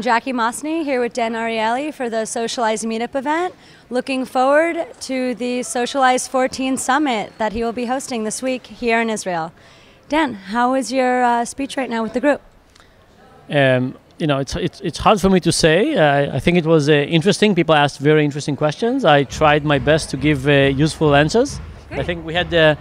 I'm Jackie Mostny here with Dan Ariely for the Socialize Meetup event. Looking forward to the Socialize 14 Summit that he will be hosting this week here in Israel. Dan, how is your uh, speech right now with the group? Um, you know, it's, it's, it's hard for me to say. Uh, I think it was uh, interesting. People asked very interesting questions. I tried my best to give uh, useful answers. Great. I think we had, uh,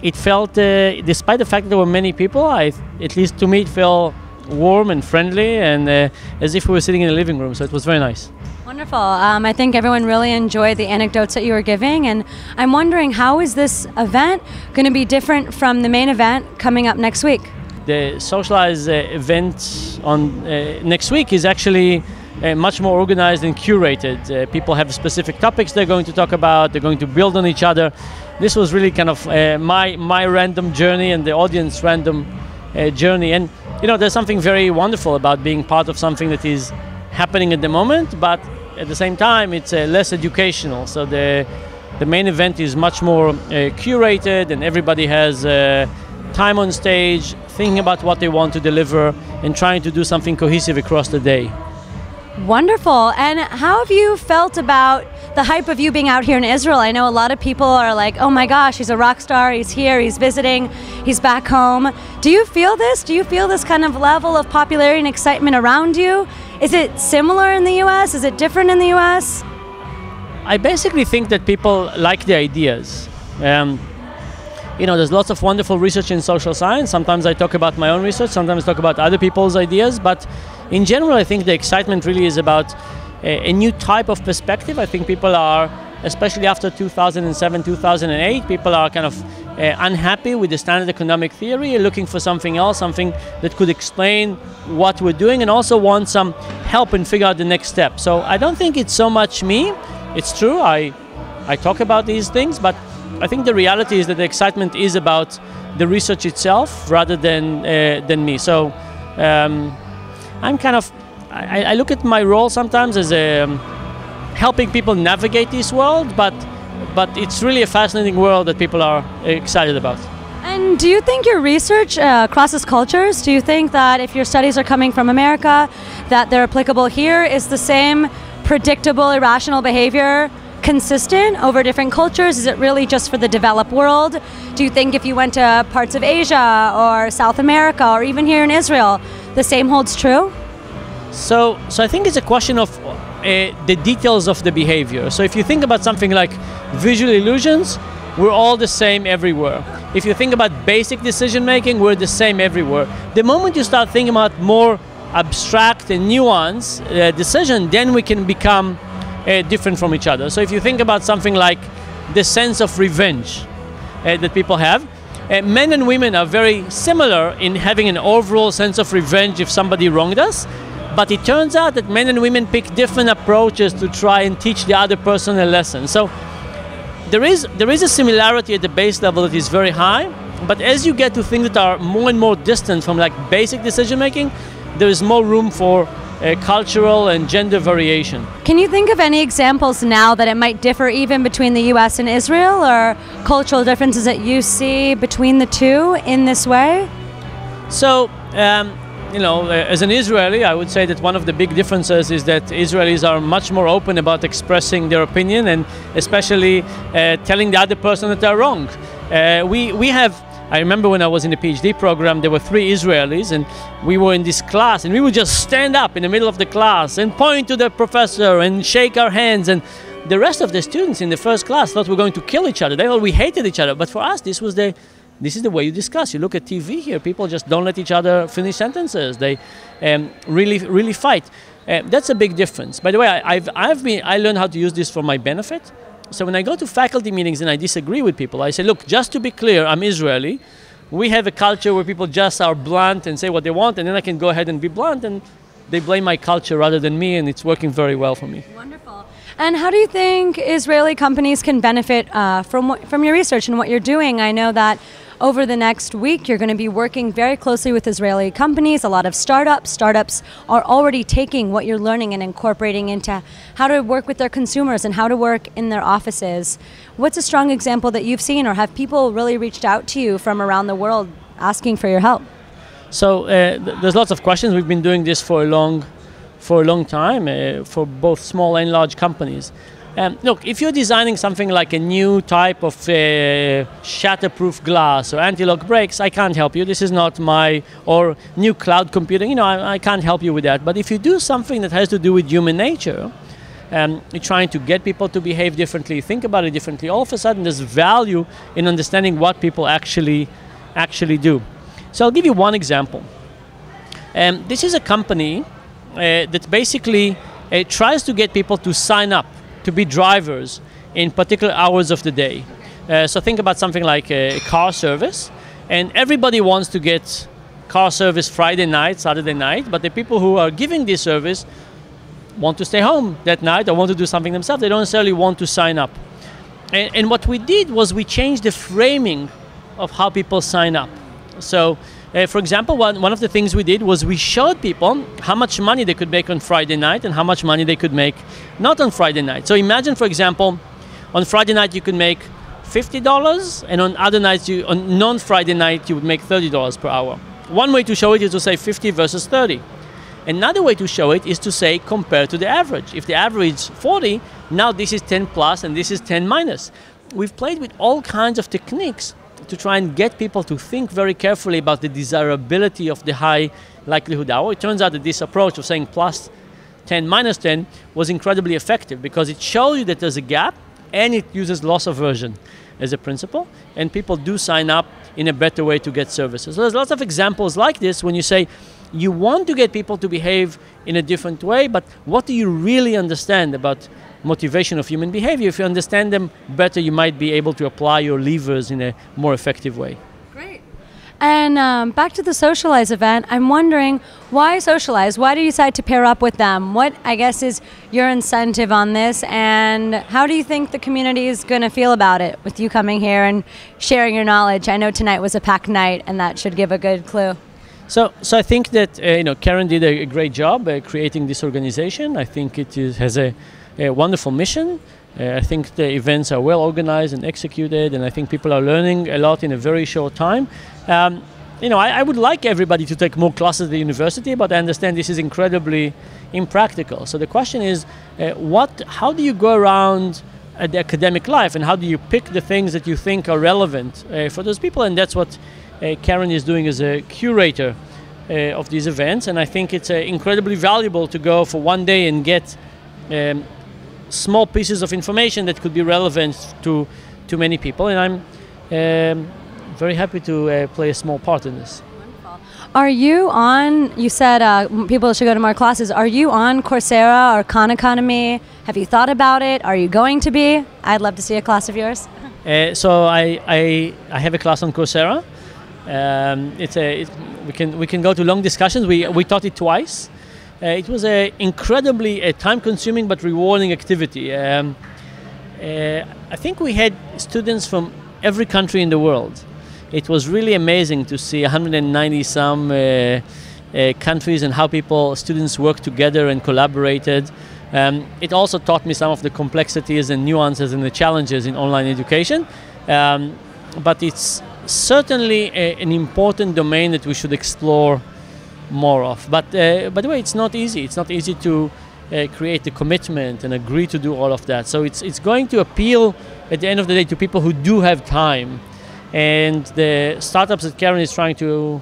it felt, uh, despite the fact that there were many people, I, at least to me, it felt warm and friendly and uh, as if we were sitting in a living room. So it was very nice. Wonderful. Um, I think everyone really enjoyed the anecdotes that you were giving, and I'm wondering how is this event going to be different from the main event coming up next week? The Socialize uh, event on uh, next week is actually uh, much more organized and curated. Uh, people have specific topics they're going to talk about. They're going to build on each other. This was really kind of uh, my my random journey and the audience random uh, journey. And you know, there's something very wonderful about being part of something that is happening at the moment, but at the same time, it's uh, less educational. So the the main event is much more uh, curated, and everybody has uh, time on stage, thinking about what they want to deliver, and trying to do something cohesive across the day. Wonderful. And how have you felt about the hype of you being out here in Israel? I know a lot of people are like, oh my gosh, he's a rock star, he's here, he's visiting, he's back home. Do you feel this? Do you feel this kind of level of popularity and excitement around you? Is it similar in the US? Is it different in the US? I basically think that people like the ideas. Um, you know, there's lots of wonderful research in social science. Sometimes I talk about my own research, sometimes I talk about other people's ideas, but in general, I think the excitement really is about a, a new type of perspective. I think people are, especially after 2007, 2008, people are kind of uh, unhappy with the standard economic theory, looking for something else, something that could explain what we're doing, and also want some help and figure out the next step. So I don't think it's so much me. It's true, I, I talk about these things, but I think the reality is that the excitement is about the research itself rather than uh, than me. So um, I'm kind of I, I, look at my role sometimes as a, um, helping people navigate this world, but but it's really a fascinating world that people are excited about. And do you think your research uh, crosses cultures? Do you think that if your studies are coming from America, that they're applicable here? Is the same predictable irrational behavior consistent over different cultures? Is it really just for the developed world? Do you think if you went to parts of Asia or South America or even here in Israel, the same holds true? So, so I think it's a question of uh, the details of the behavior. So if you think about something like visual illusions, we're all the same everywhere. If you think about basic decision making, we're the same everywhere. The moment you start thinking about more abstract and nuanced uh, decision, then we can become uh, different from each other. So if you think about something like the sense of revenge uh, that people have, uh, men and women are very similar in having an overall sense of revenge if somebody wronged us. But it turns out that men and women pick different approaches to try and teach the other person a lesson. So there is, there is a similarity at the base level that is very high, but as you get to things that are more and more distant from like basic decision making, there is more room for uh, cultural and gender variation. Can you think of any examples now that it might differ even between the US and Israel or cultural differences that you see between the two in this way? So, um, you know, uh, as an Israeli, I would say that one of the big differences is that Israelis are much more open about expressing their opinion and especially uh, telling the other person that they're wrong. Uh, we, we have I remember when I was in the PhD program, there were three Israelis, and we were in this class, and we would just stand up in the middle of the class and point to the professor and shake our hands. And the rest of the students in the first class thought we were going to kill each other. They thought we hated each other. But for us, this was the this is the way you discuss. You look at TV here; people just don't let each other finish sentences. They um, really, really fight. Uh, that's a big difference. By the way, I, I've, I've been I learned how to use this for my benefit. So when I go to faculty meetings and I disagree with people, I say, look, just to be clear, I'm Israeli. We have a culture where people just are blunt and say what they want, and then I can go ahead and be blunt, and they blame my culture rather than me, and it's working very well for me. Wonderful. And how do you think Israeli companies can benefit uh, from what, from your research and what you're doing? I know that over the next week, you're going to be working very closely with Israeli companies, a lot of startups. Startups are already taking what you're learning and incorporating into how to work with their consumers and how to work in their offices. What's a strong example that you've seen, or have people really reached out to you from around the world asking for your help? So uh, th- there's lots of questions. We've been doing this for a long for a long time uh, for both small and large companies. Um, look, if you're designing something like a new type of uh, shatterproof glass or anti-lock brakes, I can't help you. This is not my or new cloud computing. You know, I, I can't help you with that. But if you do something that has to do with human nature, um, you're trying to get people to behave differently, think about it differently. All of a sudden, there's value in understanding what people actually actually do. So I'll give you one example. Um, this is a company uh, that basically uh, tries to get people to sign up to be drivers in particular hours of the day. Uh, so think about something like a car service, and everybody wants to get car service Friday night, Saturday night, but the people who are giving this service want to stay home that night or want to do something themselves. They don't necessarily want to sign up. And, and what we did was we changed the framing of how people sign up. So uh, for example, one, one of the things we did was we showed people how much money they could make on Friday night and how much money they could make not on Friday night. So imagine, for example, on Friday night you could make $50 and on other nights, you, on non-Friday night, you would make $30 per hour. One way to show it is to say 50 versus 30. Another way to show it is to say compared to the average. If the average is 40, now this is 10 plus and this is 10 minus. We've played with all kinds of techniques to try and get people to think very carefully about the desirability of the high likelihood hour. It turns out that this approach of saying plus 10, minus 10 was incredibly effective because it shows you that there's a gap and it uses loss aversion as a principle, and people do sign up in a better way to get services. So there's lots of examples like this when you say you want to get people to behave in a different way, but what do you really understand about motivation of human behavior. If you understand them better, you might be able to apply your levers in a more effective way. Great. And um, back to the Socialize event, I'm wondering why Socialize? Why do you decide to pair up with them? What, I guess, is your incentive on this? And how do you think the community is going to feel about it with you coming here and sharing your knowledge? I know tonight was a packed night, and that should give a good clue. So, so I think that uh, you know Keren did a, a great job uh, creating this organization. I think it is, has a a wonderful mission. Uh, I think the events are well organized and executed, and I think people are learning a lot in a very short time. Um, you know, I, I, would like everybody to take more classes at the university, but I understand this is incredibly impractical. So the question is, uh, what? How do you go around uh, the academic life, and how do you pick the things that you think are relevant uh, for those people? And that's what uh, Keren is doing as a curator uh, of these events. And I think it's incredibly valuable to go for one day and get. Um, small pieces of information that could be relevant to to many people, and I'm um, very happy to uh, play a small part in this. Are you on? You said uh, people should go to more classes. Are you on Coursera or Khan Academy? Have you thought about it? Are you going to be? I'd love to see a class of yours. Uh, so I, I I have a class on Coursera. Um, it's a it, we can we can go to long discussions. We we taught it twice. Uh, it was an incredibly uh, time-consuming but rewarding activity. Um, uh, I think we had students from every country in the world. It was really amazing to see 190 some uh, uh, countries and how people, students worked together and collaborated. Um, it also taught me some of the complexities and nuances and the challenges in online education. Um, but it's certainly a, an important domain that we should explore more of. But uh, by the way, it's not easy. It's not easy to uh, create the commitment and agree to do all of that. So it's it's going to appeal at the end of the day to people who do have time, and the startups that Keren is trying to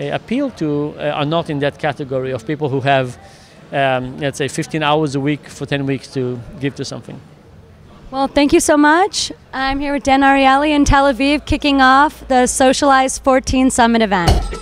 uh, appeal to uh, are not in that category of people who have, um, let's say, 15 hours a week for 10 weeks to give to something. Well, thank you so much. I'm here with Dan Ariely in Tel Aviv, kicking off the Socialize 14 Summit event.